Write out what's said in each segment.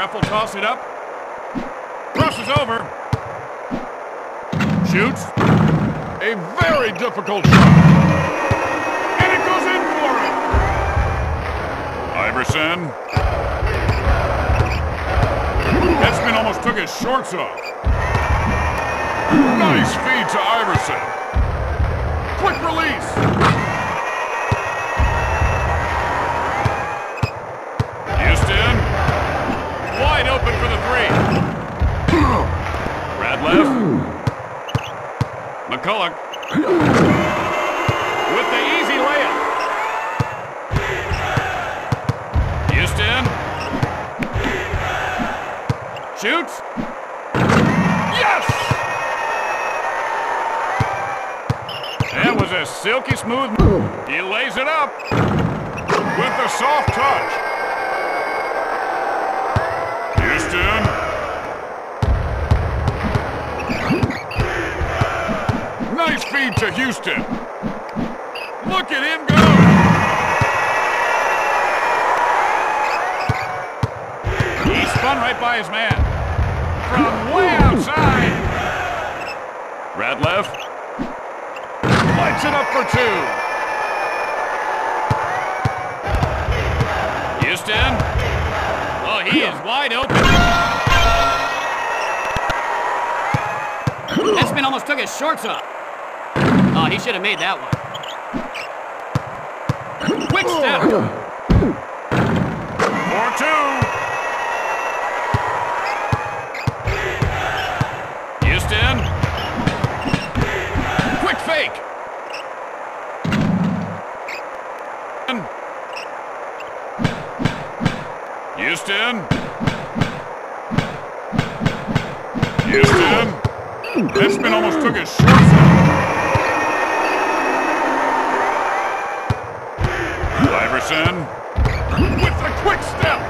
Ref will toss it up. Crosses over. Shoots. A very difficult shot. And it goes in for him. Iverson. Hetzman almost took his shorts off. Nice feed to Iverson. Quick release. Three. Ratliff. MacCulloch. With the easy layup. Houston. Shoots. Yes! That was a silky smooth move. He lays it up with the soft touch. To Houston. Look at him go. He spun right by his man. From way outside. Ratliff. Lights it up for two. Houston. Oh, he is wide open. Hetzman almost took his shorts off. He should have made that one. Quick step. For two. Houston. Quick fake. Houston. Houston. Hetzman almost took his shorts off. With a quick step.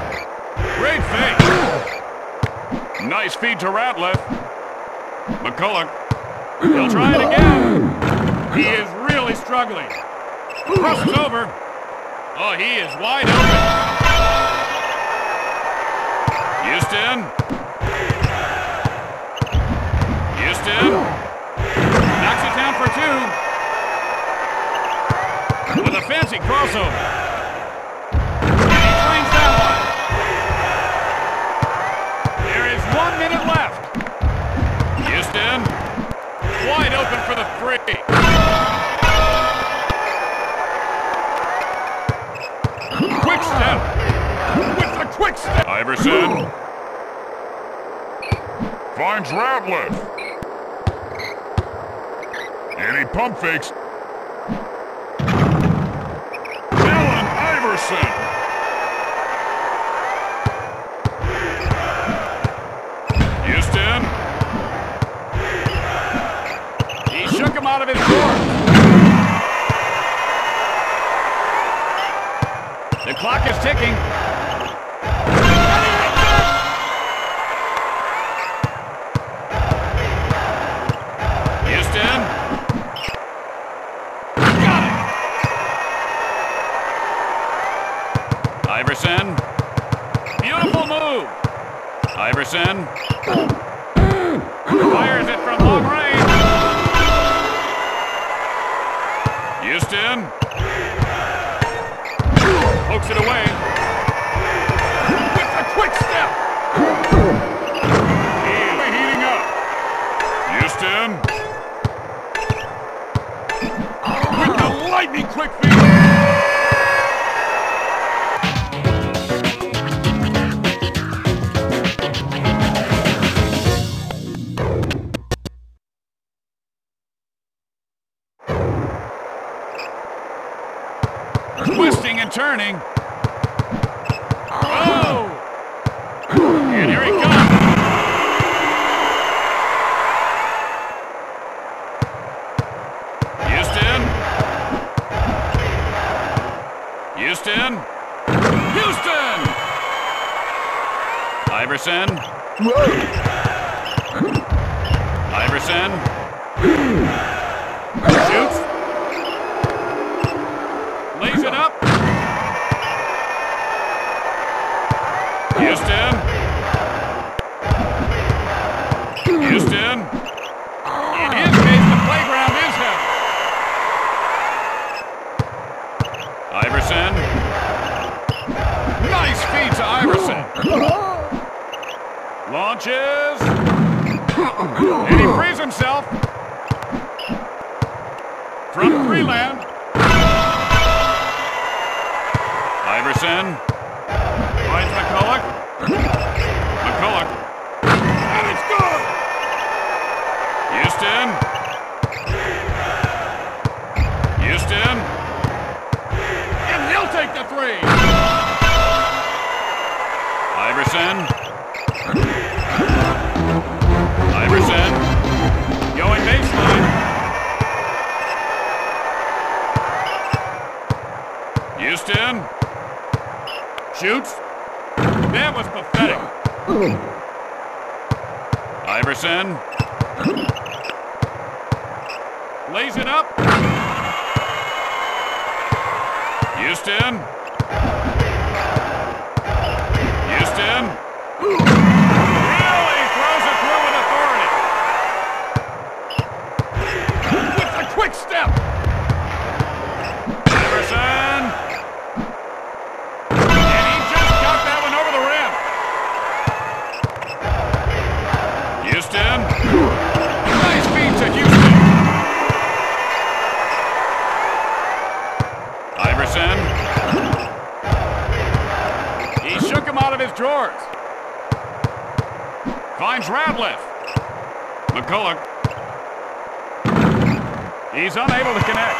Great fake. Nice feed to Ratliff. MacCulloch. He'll try it again. He is really struggling. Crosses over. Oh, he is wide open. Houston. Houston. Knocks it down for two. With a fancy crossover. Finds Ratliff. And he pump fakes. Allen Iverson. Houston. He shook him out of his court. The clock is ticking. Iverson. Fires it from long range. Houston. Pokes it away. With a quick step. Heating up. Houston. With the lightning quick feed. Twisting Launches. And he frees himself. From Freeland. Iverson. Finds MacCulloch. MacCulloch. And it's good! Houston. Houston. And he'll take the three. Iverson. Iverson. Going baseline. Houston. Shoots. That was pathetic. Iverson. Lays it up. Houston. Finds Ratliff. MacCulloch. He's unable to connect.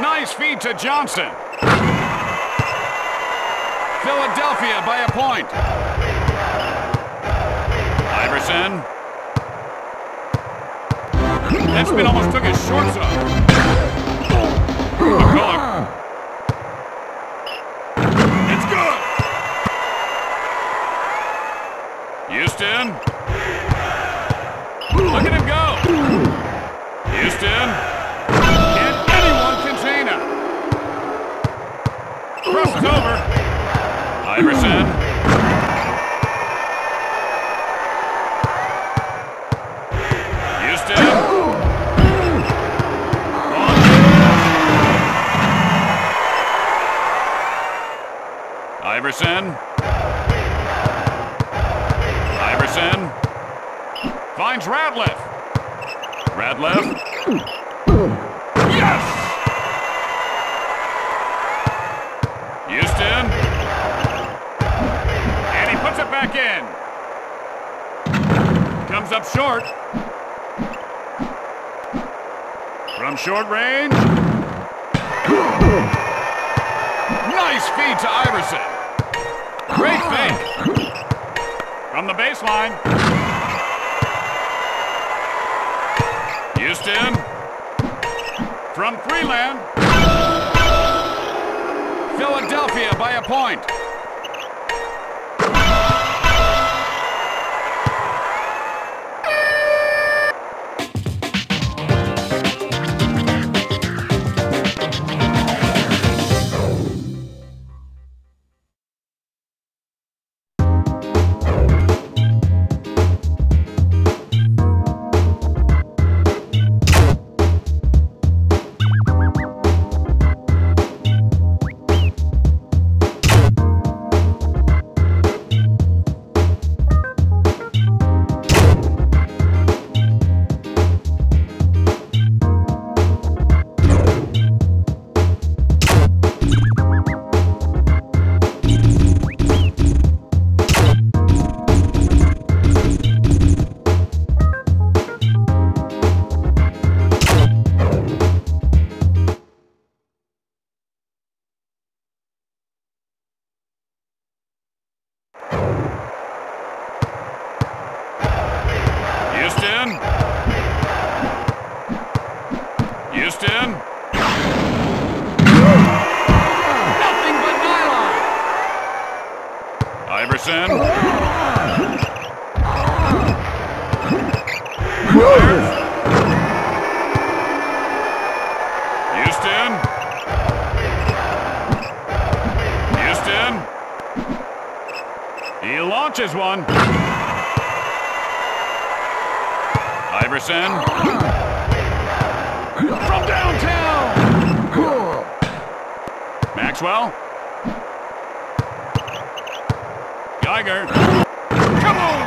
Nice feed to Johnson. Philadelphia by a point. Iverson. That spin almost took his shorts off. MacCulloch. From short range. Nice feed to Iverson. Great fake. From the baseline. Houston. From Freeland. Philadelphia by a point. Launches one. Iverson. From downtown. Maxwell. Geiger. Come on!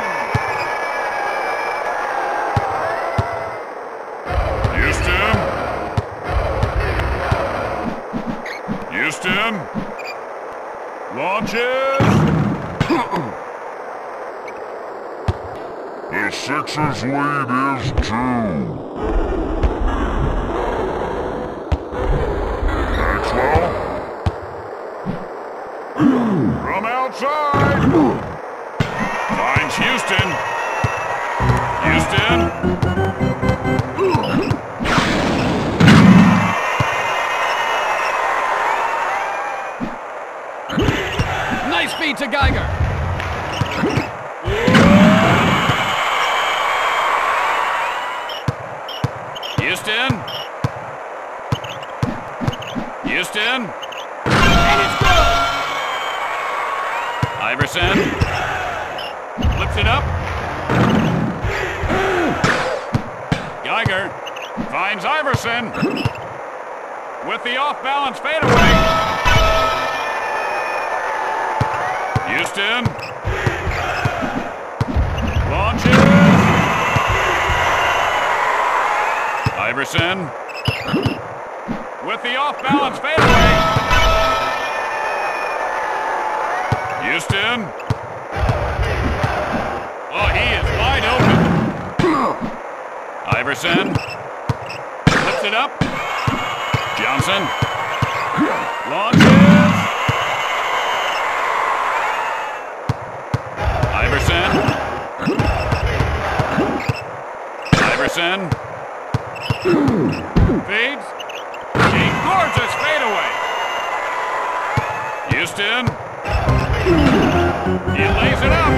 Houston. Houston. Launches. The Sixers lead is two. Maxwell. From outside. Finds Houston. Houston. Nice feed to Geiger. Houston. Houston. And it's good. Iverson. Flips it up. Geiger finds Iverson with the off-balance fadeaway. Houston. Iverson with the off-balance fadeaway. Houston. Oh, he is wide open. Iverson. Lifts it up. Johnson. Launches. Iverson. Iverson. Feeds. A gorgeous fadeaway. Houston. He lays it up.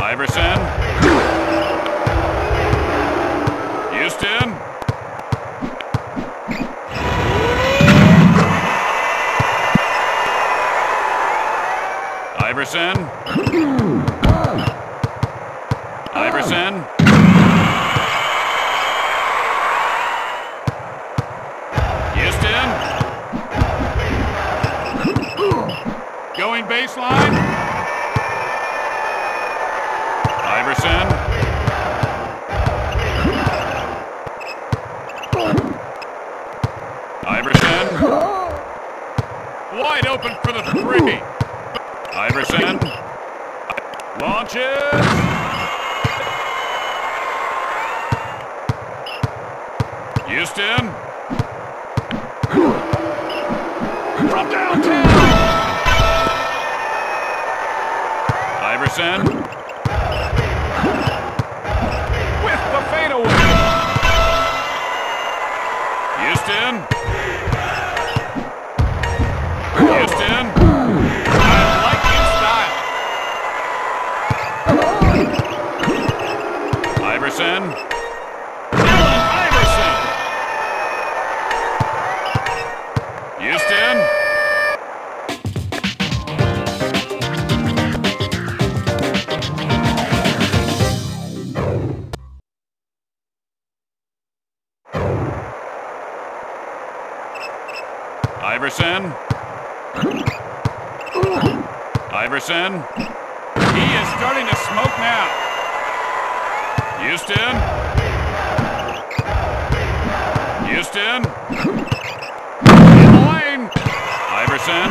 Iverson. Houston. Iverson. Iverson. Baseline. Iverson. Iverson. Wide open for the three. Iverson. Launches. Houston. Iverson. Iverson. He is starting to smoke now. Houston. Houston. Lane. Iverson.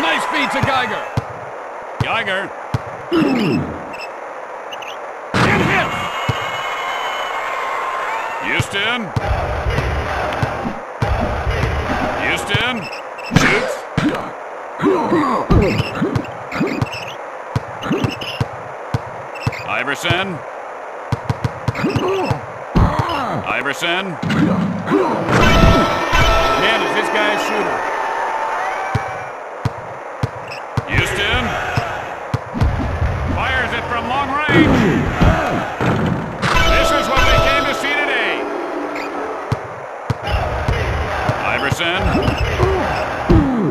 Nice feed to Geiger. Geiger. It hits. Houston. Houston. Shoots. Iverson. Iverson. Man, is this guy a shooter? Houston. Fires it from long range. This is what they came to see today. Iverson.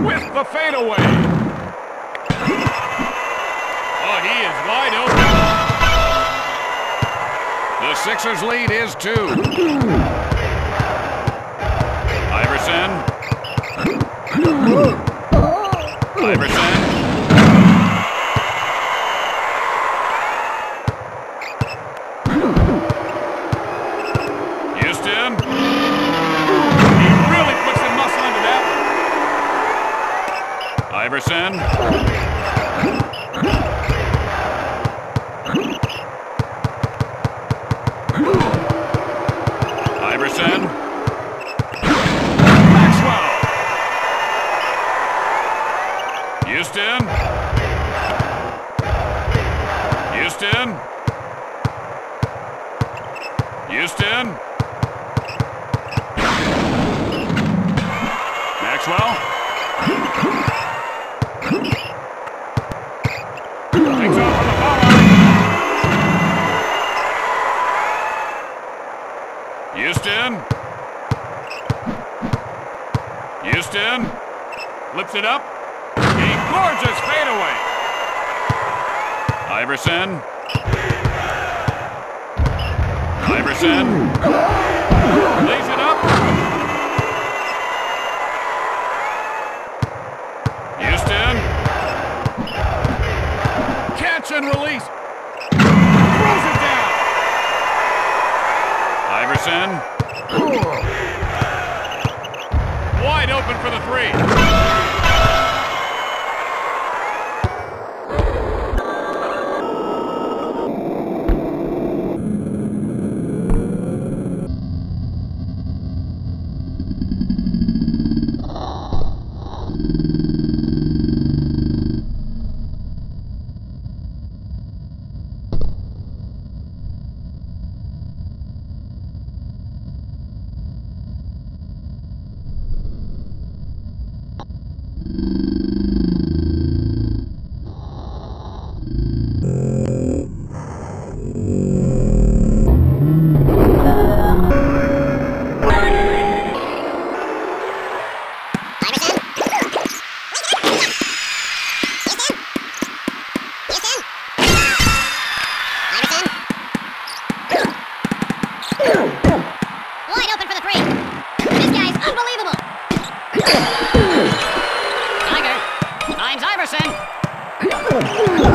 With the fadeaway. Oh, he is wide open. Sixers' lead is two. Iverson. Iverson. Houston. He really puts the muscle into that. Iverson. Maxwell. Takes off from the. Houston. Houston. Flips it up. A gorgeous fadeaway. Iverson. Iverson. Lays Catch and release. Throws it down. Iverson. Wide open for the three. Tiger. Times Iverson.